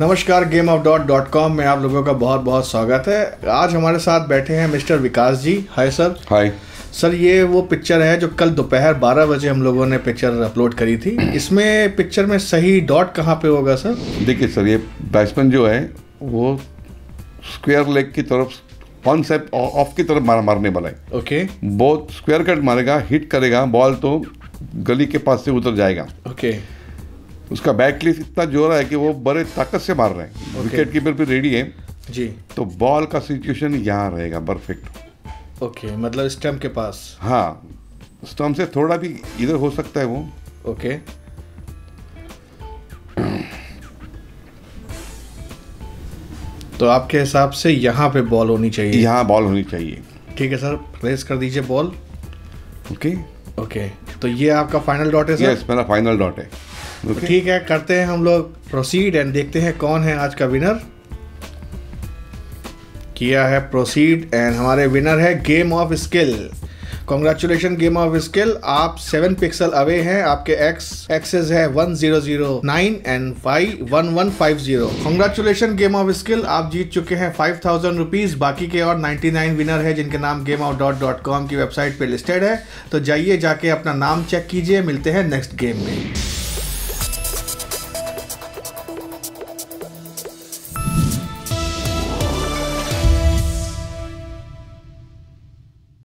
नमस्कार game of dot dot com में आप लोगों का बहुत बहुत स्वागत है। आज हमारे साथ बैठे हैं mister Vikas ji. Hi sir hi sir ये वो पिक्चर है जो कल दोपहर 12 बजे हम लोगों ने पिक्चर अपलोड करी थी। इसमें पिक्चर में सही डॉट कहाँ पे होगा सर देखिए सर ये बैट्समैन जो है वो स्क्वायर लेग की तरफ़ ऑन सेप ऑफ़ की तरफ़ मार मारने वाला है। ओके बहुत स्क्वायर कट मारेगा हिट करेगा बॉल तो गली के पास से उतर जाएगा। ओके उसका बैक क्लिफ इतना ज़ोर है कि वो बड़े ताकत से मार रहे हैं। विकेट कीपर भी रेडी है। जी। तो बॉल का सिचुएशन यहाँ रहेगा परफेक्ट ओके मतलब स्टम्प के पास। हाँ स्टम्प से थोड़ा भी इधर हो सकता है वो। ओके तो आपके हिसाब से यहाँ पे बॉल होनी चाहिए। यहाँ बॉल होनी चाहिए। ठीक है सर प्लेस कर दीजिए बॉल ओके ओके तो ये आपका फाइनल डॉट है सर? यस मेरा फाइनल डॉट है। ओके ठीक है, करते हैं हम लोग प्रोसीड एंड देखते हैं कौन है आज का विनर किया है प्रोसीड एंड हमारे विनर है game of skill congratulation game of skill आप सेवन पिक्सल अवे हैं, आपके एक्स एक्सेस है one zero zero nine and five one one five zero congratulation game of skill आप जीत चुके हैं फाइव थाउज़ेंड रुपीज़ बाकी के और नाइन्टी नाइन विनर है जिनके नाम game of dot dot com की वेबसाइट पे लिस्टेड है. तो जाइए जाके अपना नाम चेक कीजिए, मिलते हैं नेक्स्ट गेम में.